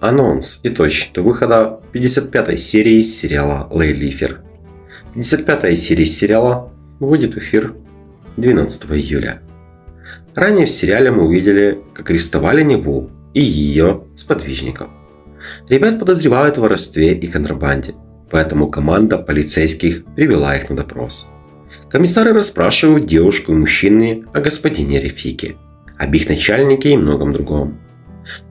Анонс и точно выхода 55-й серии сериала Лейлифер. 55-я серия сериала выйдет в эфир 12 июля. Ранее в сериале мы увидели, как арестовали Неву и ее сподвижников. Ребят подозревают в воровстве и контрабанде, поэтому команда полицейских привела их на допрос. Комиссары расспрашивают девушку и мужчины о господине Рефике, об их начальнике и многом другом.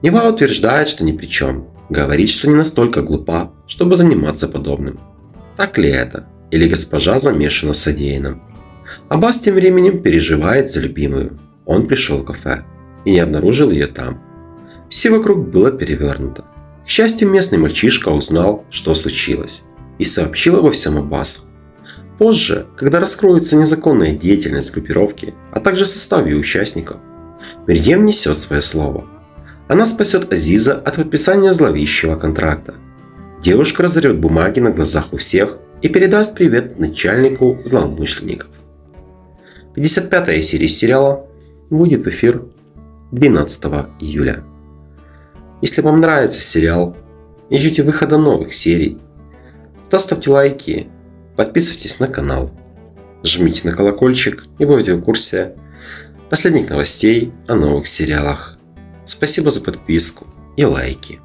Нева утверждает, что ни при чем. Говорит, что не настолько глупа, чтобы заниматься подобным. Так ли это? Или госпожа замешана в содеянном? Аббас тем временем переживает за любимую. Он пришел в кафе и не обнаружил ее там. Все вокруг было перевернуто. К счастью, местный мальчишка узнал, что случилось, и сообщил обо всем Аббасу. Позже, когда раскроется незаконная деятельность группировки, а также состав ее участников, Мирьем несет свое слово – она спасет Азиза от подписания зловещего контракта. Девушка разорет бумаги на глазах у всех и передаст привет начальнику злоумышленников. 55-я серия сериала будет в эфир 12 июля. Если вам нравится сериал и ждете выхода новых серий, то ставьте лайки, подписывайтесь на канал, жмите на колокольчик и будете в курсе последних новостей о новых сериалах. Спасибо за подписку и лайки.